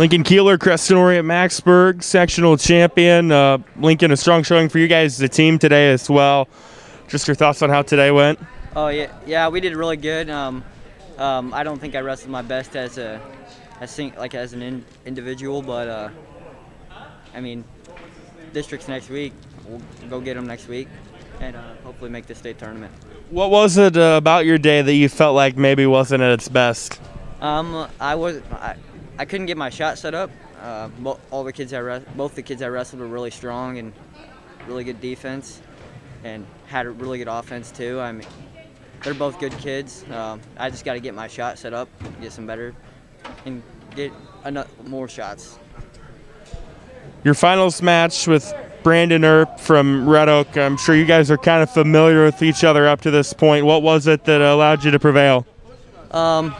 Lincoln Keeler, Creston Orient Macksburg, sectional champion. Uh, Lincoln, a strong showing for you guys as a team today as well. Just your thoughts on how today went? Oh yeah, yeah, we did really good. Um, um, I don't think I wrestled my best as a, as sing, like as an in, individual, but uh, I mean, districts next week. We'll go get them next week, and uh, hopefully make the state tournament. What was it uh, about your day that you felt like maybe wasn't at its best? Um, I was I, I couldn't get my shot set up. Uh, all the kids I re- both the kids I wrestled were really strong and really good defense, and had a really good offense too. I mean, they're both good kids. Um, I just got to get my shot set up, get some better, and get enough, more shots. Your finals match with Brandon Earp from Red Oak. I'm sure you guys are kind of familiar with each other up to this point. What was it that allowed you to prevail? Um,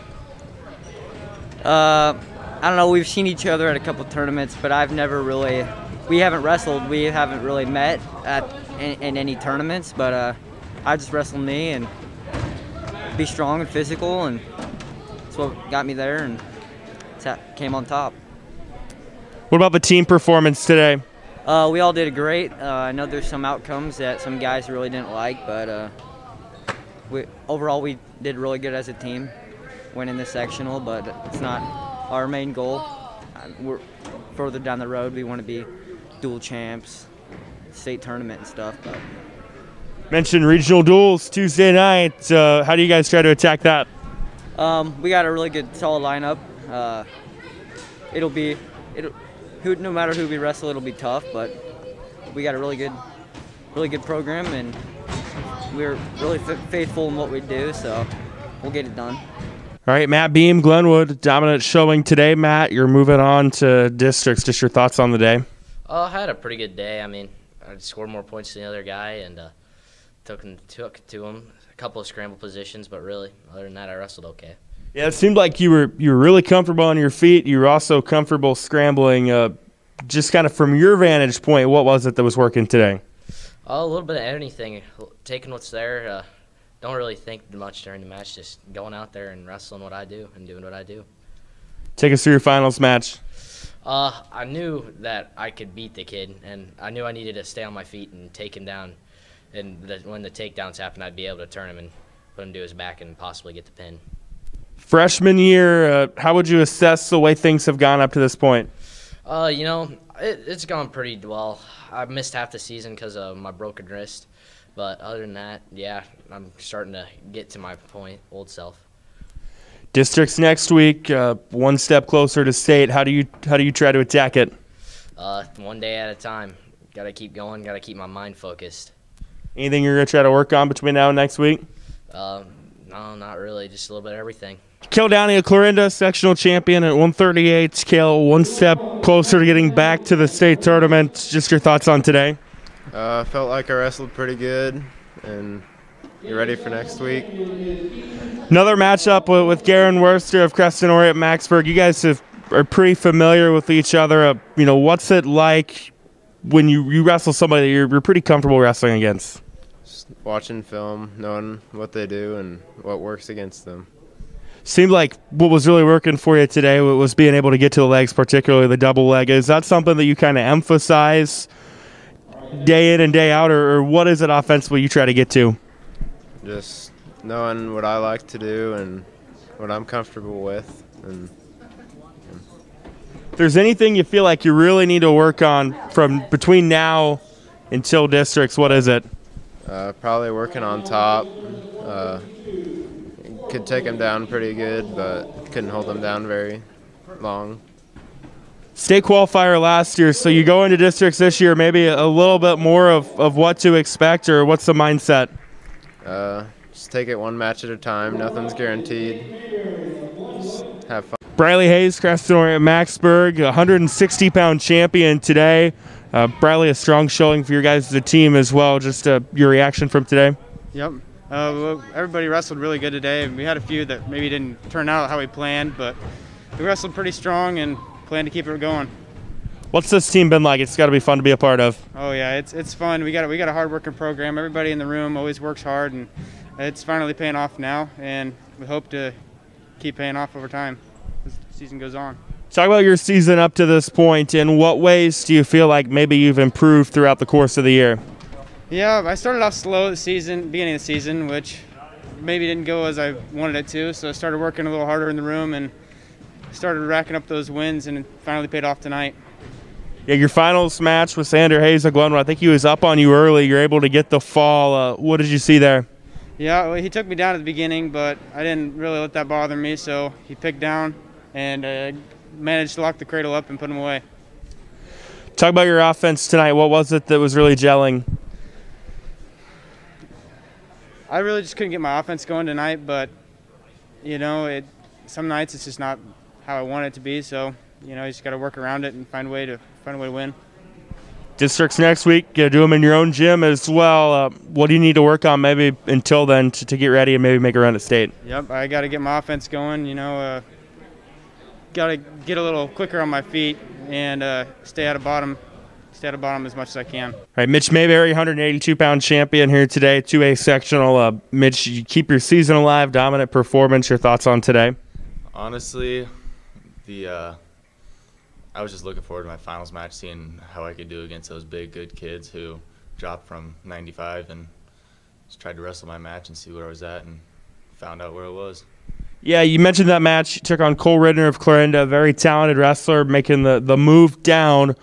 uh, I don't know. We've seen each other at a couple tournaments, but I've never really. We haven't wrestled. We haven't really met at in, in any tournaments. But uh, I just wrestled me and be strong and physical, and that's what got me there, and came on top. What about the team performance today? Uh, we all did great. Uh, I know there's some outcomes that some guys really didn't like, but uh, we, overall we did really good as a team, winning the sectional. But it's not our main goal. Uh, We're further down the road. We want to be dual champs, state tournament and stuff. But Mentioned regional duels Tuesday night. Uh, how do you guys try to attack that? um, we got a really good solid lineup. Uh, it'll be it'll, who, no matter who we wrestle, it'll be tough. But we got a really good, really good program, and we're really f- faithful in what we do. So we'll get it done. All right, Matt Beam, Glenwood, dominant showing today. Matt, you're moving on to districts. Just your thoughts on the day? Uh, I had a pretty good day. I mean, I scored more points than the other guy and uh, took him, took to him. A couple of scramble positions, but really, other than that, I wrestled okay. Yeah, it seemed like you were you were really comfortable on your feet. You were also comfortable scrambling. Uh, just kind of from your vantage point, what was it that was working today? Uh, a little bit of anything, taking what's there. Uh, don't really think much during the match. Just going out there and wrestling what I do and doing what I do. Take us through your finals match. Uh, I knew that I could beat the kid, and I knew I needed to stay on my feet and take him down. And that when the takedowns happened, I'd be able to turn him and put him to his back and possibly get the pin. Freshman year, uh, how would you assess the way things have gone up to this point? Uh, you know, it, it's gone pretty well. I missed half the season because of my broken wrist, but other than that, yeah, I'm starting to get to my point, old self. Districts next week, uh, one step closer to state. How do you how do you try to attack it? Uh, one day at a time. Got to keep going. Got to keep my mind focused. Anything you're gonna try to work on between now and next week? Uh, no, not really. Just a little bit of everything. Kildowney, a Clarinda, sectional champion at 138 scale, one step closer to getting back to the state tournament. Just your thoughts on today? Uh, felt like I wrestled pretty good, and you ready for next week? Another matchup with, with Garen Worcester of Creston Orient Macksburg. You guys have, are pretty familiar with each other. Uh, you know, what's it like when you, you wrestle somebody that you're, you're pretty comfortable wrestling against? Just watching film, knowing what they do and what works against them. Seemed like what was really working for you today was being able to get to the legs, particularly the double leg. Is that something that you kind of emphasize day in and day out, or, or what is it offensively you try to get to? Just knowing what I like to do and what I'm comfortable with, and If there's anything you feel like you really need to work on from between now until districts, what is it? uh, probably working on top. Uh, could take them down pretty good, but couldn't hold them down very long. State qualifier last year, so you go into districts this year, maybe a little bit more of, of what to expect, or what's the mindset? Uh, just take it one match at a time. Nothing's guaranteed. Just have fun. Briley Hayes, Creston Orient Macksburg, 160 pound champion today. Uh, Briley, a strong showing for your guys as a team as well. Just uh, your reaction from today? Yep. Uh, well, everybody wrestled really good today. We had a few that maybe didn't turn out how we planned, but we wrestled pretty strong and plan to keep it going. What's this team been like? It's got to be fun to be a part of. Oh yeah, it's it's fun. We got we got a hard working program. Everybody in the room always works hard, and it's finally paying off now. And we hope to keep paying off over time as the season goes on. Talk about your season up to this point. In what ways do you feel like maybe you've improved throughout the course of the year? Yeah, I started off slow the season, beginning of the season, which maybe didn't go as I wanted it to. So I started working a little harder in the room and started racking up those wins, and it finally paid off tonight. Yeah, your finals match with Sander Hayes of Glenwood. I think he was up on you early. You're able to get the fall. Uh, what did you see there? Yeah, well, he took me down at the beginning, but I didn't really let that bother me. So he picked down and uh, managed to lock the cradle up and put him away. Talk about your offense tonight. What was it that was really gelling? I really just couldn't get my offense going tonight, but you know, it some nights it's just not how I want it to be. So you know, you just got to work around it and find a way to find a way to win. Districts next week. You do them in your own gym as well. Uh, what do you need to work on maybe until then to, to, get ready and maybe make a run at state? Yep, I got to get my offense going. You know, uh, got to get a little quicker on my feet and uh, stay at a bottom stay at the bottom as much as I can. All right, Mitch Mayberry, 182 pound champion here today, 2A sectional. Uh, Mitch, you keep your season alive, dominant performance. Your thoughts on today? Honestly, the uh, I was just looking forward to my finals match, seeing how I could do against those big, good kids who dropped from 95 and just tried to wrestle my match and see where I was at and found out where it was. Yeah, you mentioned that match. You took on Cole Ridner of Clarinda, a very talented wrestler, making the, the move down.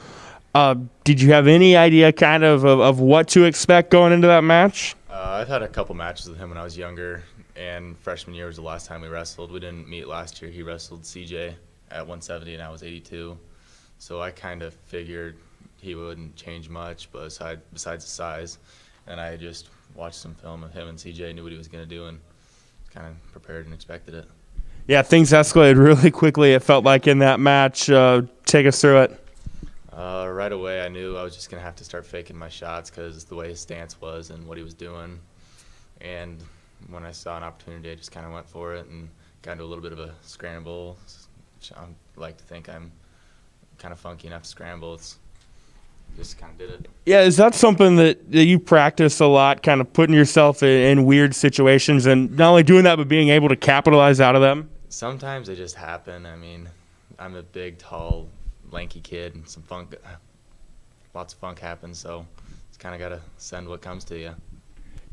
Uh, did you have any idea kind of, of, of what to expect going into that match? Uh, I've had a couple matches with him when I was younger, and freshman year was the last time we wrestled. We didn't meet last year. He wrestled CJ at 170, and I was 82. So I kind of figured he wouldn't change much, but aside, besides the size. And I just watched some film of him and CJ, knew what he was going to do, and kind of prepared and expected it. Yeah, things escalated really quickly. It felt like in that match. Uh, take us through it. Uh, right away, I knew I was just gonna have to start faking my shots because the way his stance was and what he was doing. And when I saw an opportunity, I just kind of went for it and got into a little bit of a scramble. I like to think I'm kind of funky enough to scramble. It's just kind of did it. Yeah, is that something that, that you practice a lot, kind of putting yourself in, in weird situations and not only doing that, but being able to capitalize out of them? Sometimes they just happen. I mean, I'm a big, tall, lanky kid, and some funk, lots of funk happens. So it's kind of got to send what comes to you.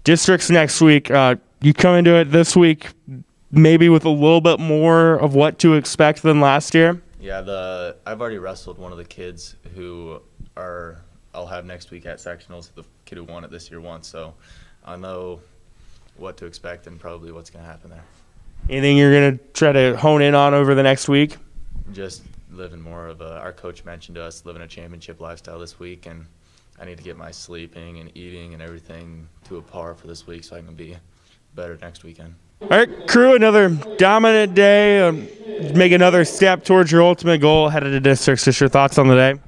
Districts next week. Uh, you come into it this week, maybe with a little bit more of what to expect than last year. Yeah, the I've already wrestled one of the kids who are I'll have next week at sectionals. The kid who won it this year once, so I know what to expect and probably what's going to happen there. Anything you're going to try to hone in on over the next week? Just living more of a. Our coach mentioned to us living a championship lifestyle this week, and I need to get my sleeping and eating and everything to a par for this week so I can be better next weekend. All right, crew, another dominant day. Um, make another step towards your ultimate goal headed to districts. Just your thoughts on the day?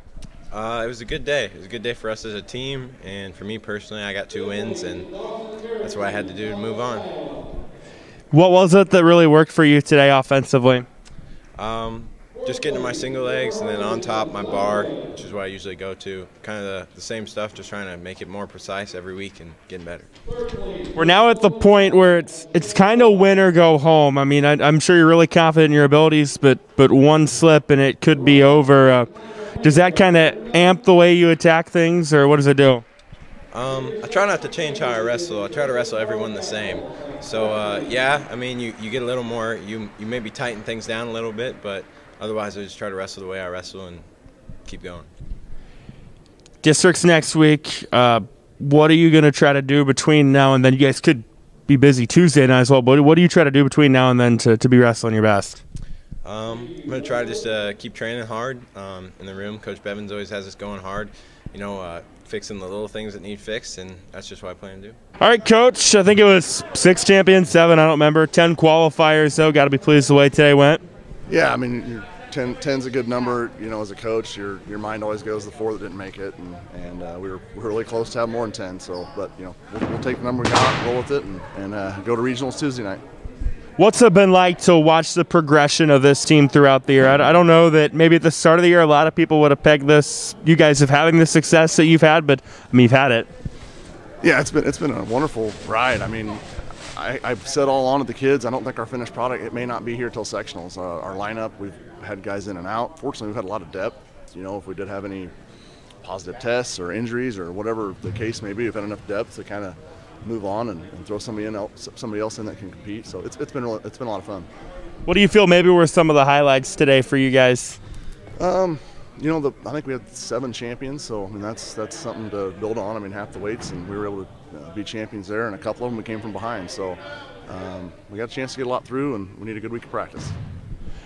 Uh, it was a good day. It was a good day for us as a team, and for me personally, I got two wins, and that's what I had to do to move on. What was it that really worked for you today offensively? Um, just getting to my single legs and then on top my bar, which is what I usually go to. Kind of the, the same stuff, just trying to make it more precise every week and getting better. We're now at the point where it's it's kind of win or go home. I mean, I, am sure you're really confident in your abilities, but but one slip and it could be over. Uh, does that kind of amp the way you attack things, or what does it do? Um, I try not to change how I wrestle. I try to wrestle everyone the same. So uh, yeah, I mean, you, you get a little more. You you maybe tighten things down a little bit, but Otherwise, I just try to wrestle the way I wrestle and keep going. Districts next week. Uh, what are you going to try to do between now and then? You guys could be busy Tuesday night as well, but what do you try to do between now and then to, to be wrestling your best? Um, I'm going to try to just uh, keep training hard um, in the room. Coach Bevins always has us going hard, you know, uh, fixing the little things that need fixed, and that's just what I plan to do. All right, Coach. I think it was six champions, seven, I don't remember, 10 qualifiers, so got to be pleased the way today went. Yeah, I mean, 10, 10's a good number. You know, as a coach, your your mind always goes to the four that didn't make it, and, and uh, we, were, we were really close to have more than 10. So, but you know, we'll, we'll take the number we got, roll with it, and, and uh, go to regionals Tuesday night. What's it been like to watch the progression of this team throughout the year? I, I don't know that maybe at the start of the year a lot of people would have pegged this, you guys have having the success that you've had, but I mean you've had it. Yeah, it's been it's been a wonderful ride. I mean, I, I've said all along to the kids, I don't think our finished product, it may not be here till sectionals. Uh, our lineup, we've had guys in and out. Fortunately, we've had a lot of depth. You know, if we did have any positive tests or injuries or whatever the case may be, we've had enough depth to kind of move on and, and throw somebody in else, somebody else in that can compete. So it's, it's been it's been a lot of fun. What do you feel maybe were some of the highlights today for you guys? Um, you know, the, I think we had seven champions, so I mean that's that's something to build on. I mean, half the weights, and we were able to uh, be champions there, and a couple of them we came from behind. So um, we got a chance to get a lot through, and we need a good week of practice.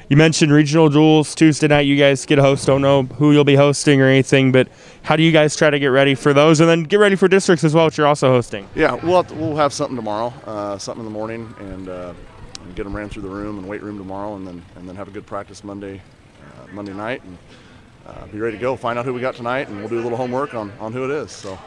You mentioned regional duels Tuesday night. You guys get a host. Don't know who you'll be hosting or anything, but how do you guys try to get ready for those, and then get ready for districts as well, which you're also hosting? Yeah, we'll have to, we'll have something tomorrow, uh, something in the morning, and, uh, and get them ran through the room and weight room tomorrow, and then and then have a good practice Monday uh, Monday night, and Uh, be ready to go. Find out who we got tonight, and we'll do a little homework on, on who it is. So